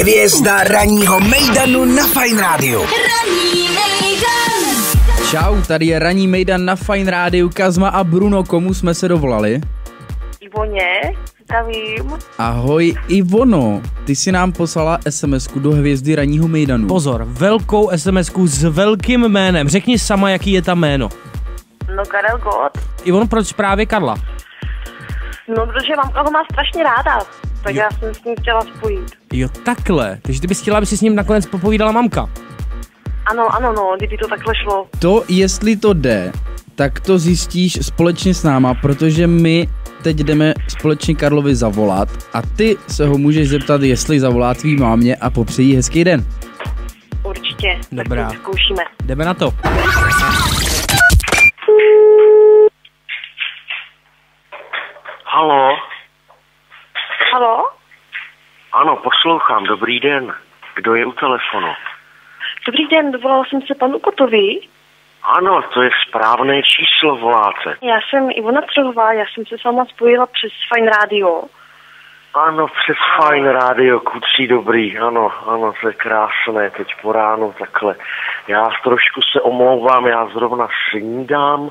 Hvězda ranního Mejdanu na Fine Radio. Mejdan. Čau, tady je ranní Mejdan na Fine Rádiu, Kazma a Bruno, komu jsme se dovolali? Ivoně, zdravím. Ahoj Ivono, ty si nám poslala sms do hvězdy ranního Mejdanu. Pozor, velkou sms s velkým jménem. Řekni sama, jaký je tam jméno. No Karel Gott. Ivon, proč právě Karla? No, protože mamka ho má strašně ráda. Tak já jsem s ním chtěla spojit. Jo, takhle. Takže ty bys chtěla, aby si s ním nakonec popovídala mamka. Ano, ano, no, kdyby to takhle šlo. To, jestli to jde, tak to zjistíš společně s náma, protože my teď jdeme společně Karlovi zavolat a ty se ho můžeš zeptat, jestli zavolá tvý mámě a popřejí hezký den. Určitě. Dobrá. Tak to zkoušíme. Jdeme na to. Ano, poslouchám. Dobrý den. Kdo je u telefonu? Dobrý den, dovolala jsem se panu Kotovi. Ano, to je správné číslo, voláte. Já jsem Ivona Trhová, já jsem se s váma spojila přes Fine Radio. Ano, přes Fine Radio, kucí dobrý. Ano, ano, to je krásné, teď po ránu takhle. Já trošku se omlouvám, já zrovna snídám,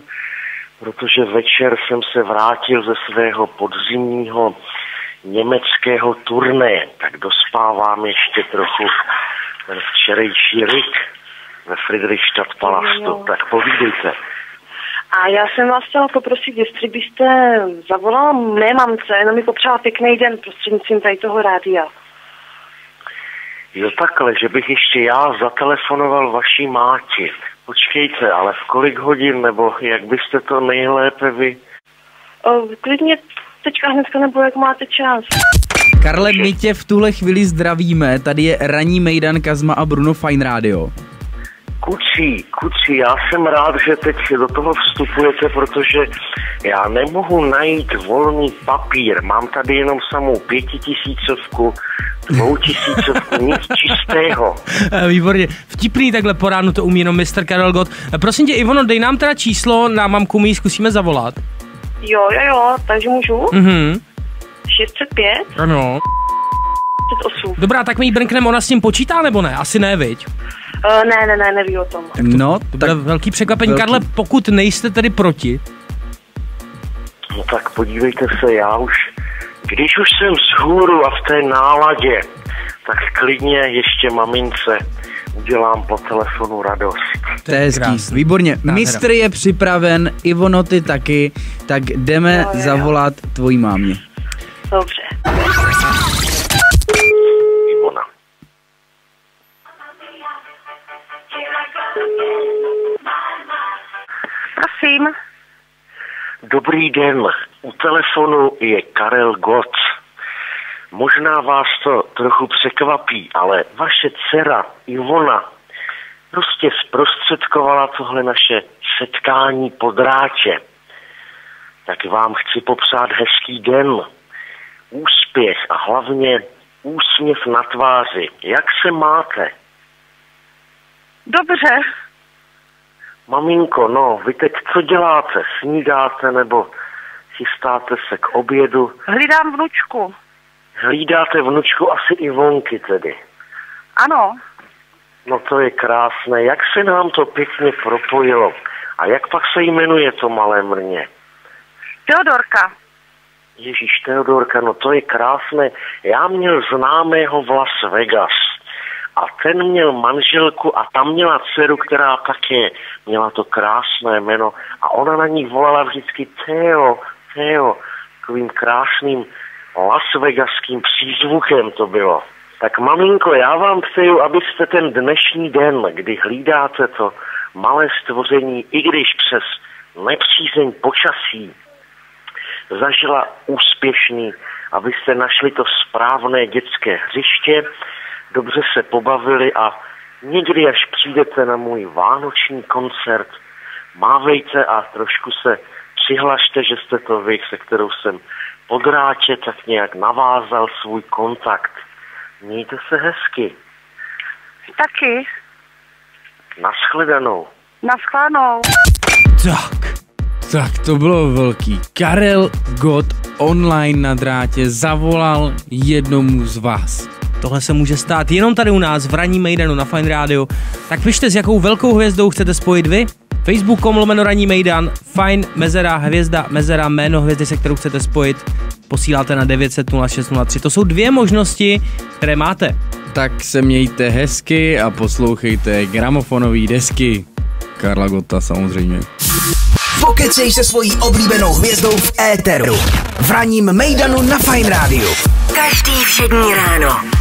protože večer jsem se vrátil ze svého podzimního německého turné, tak dospávám ještě trochu ten včerejší rik ve Friedrichstadt Palastu. Tak povídejte. A já jsem vás chtěla poprosit, jestli byste zavolala mé mamce, jenom mi popřála pěkný den prostřednictvím tady toho rádia. Jo takhle, že bych ještě já zatelefonoval vaší máti. Počkejte, ale v kolik hodin, nebo jak byste to nejlépe vy... O, klidně teďka hnedka, nebo jak máte čas. Karle, my tě v tuhle chvíli zdravíme, tady je ranní Mejdan, Kazma a Bruno Fine Radio. Kucí, kucí, já jsem rád, že teď do toho vstupujete, protože já nemohu najít volný papír. Mám tady jenom samou pětitisícovku, dvoutisícovku, nic čistého. Eh, Výborně. Vtipný takhle po ránu to umí jenom Mr. Karel Gott. Eh, Prosím tě, Ivono, dej nám teda číslo, na mamku my zkusíme zavolat. Jo, jo, jo, takže můžu. Mhm. 605, Ano. 38. Dobrá, tak my ji brnkneme, ona s tím počítá nebo ne? Asi ne, viď? Uh, ne, ne, ne, neví o tom. No, To tak bude velký překvapení. velký. Karle, pokud nejste tedy proti, No tak podívejte se, já už, když už jsem vzhůru a v té náladě, tak klidně ještě mamince udělám po telefonu radost. to je hezký. krásný. Výborně. Nádhera. Mistr je připraven, Ivono ty taky, tak jdeme Jo, jo, jo. zavolat tvojí mámě. Dobře. Ivona. Prosím. Dobrý den, u telefonu je Karel Gott. Možná vás to trochu překvapí, ale vaše dcera Ivona prostě zprostředkovala tohle naše setkání po drátě. Tak vám chci popsat hezký den, úspěch a hlavně úsměv na tváři. Jak se máte? Dobře. Maminko, no, vy teď co děláte? Snídáte nebo chystáte se k obědu? Hlídám vnučku. Hlídáte vnučku asi Ivonky tedy. Ano. No to je krásné. Jak se nám to pěkně propojilo. A jak pak se jmenuje to malé mrně? Teodorka. Ježíš Teodorka, no to je krásné. Já měl známého v Las Vegas. A ten měl manželku a tam měla dceru, která také měla to krásné jméno. A ona na ní volala vždycky Teo, Teo, takovým krásným Las Vegaským přízvukem to bylo. Tak maminko, já vám přeju, abyste ten dnešní den, kdy hlídáte to malé stvoření, i když přes nepřízeň počasí, zažila úspěšný, abyste našli to správné dětské hřiště, dobře se pobavili a někdy, až přijdete na můj vánoční koncert, mávejte a trošku se přihlašte, že jste to vy, se kterou jsem po drátě tak nějak navázal svůj kontakt. Mějte se hezky. Taky. Naschledanou. Naschledanou. Tak, tak to bylo velký. Karel Gott online na drátě zavolal jednomu z vás. tohle se může stát jenom tady u nás v ranní Mejdanu na Fine Radio. Tak pište, s jakou velkou hvězdou chcete spojit vy. Facebook.com lomeno ranní Mejdan, Fine, mezera, hvězda, mezera, jméno hvězdy, se kterou chcete spojit. Posíláte na 900 0603. To jsou dvě možnosti, které máte. Tak se mějte hezky a poslouchejte gramofonové desky. Karla Gota samozřejmě. Pokecej se svojí oblíbenou hvězdou v éteru. V ranním Mejdanu na Fine Radio. Každý všední ráno.